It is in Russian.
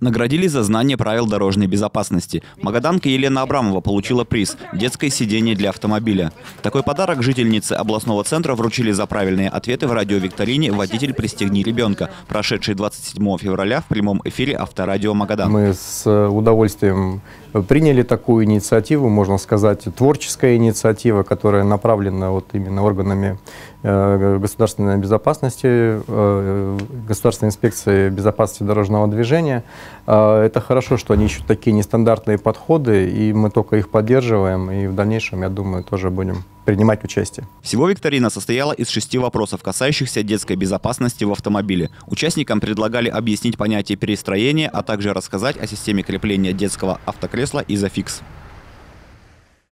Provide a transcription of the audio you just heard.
Наградили за знание правил дорожной безопасности. Магаданка Елена Абрамова получила приз – детское сиденье для автомобиля. Такой подарок жительницы областного центра вручили за правильные ответы в радиовикторине «Водитель пристегни ребенка», прошедшей 27 февраля в прямом эфире Авторадио Магадан. Мы с удовольствием приняли такую инициативу, можно сказать, творческая инициатива, которая направлена вот именно органами э, государственной безопасности, э, Государственной инспекции безопасности дорожного движения. Э, это хорошо, что они ищут такие нестандартные подходы, и мы только их поддерживаем, и в дальнейшем, я думаю, тоже будем принимать участие. Всего викторина состояла из шести вопросов, касающихся детской безопасности в автомобиле. Участникам предлагали объяснить понятие перестроения, а также рассказать о системе крепления детского автокресла «Изофикс».